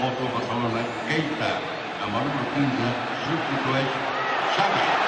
voltou a Barcelona, Keita, a número 15, substitueix Chagas.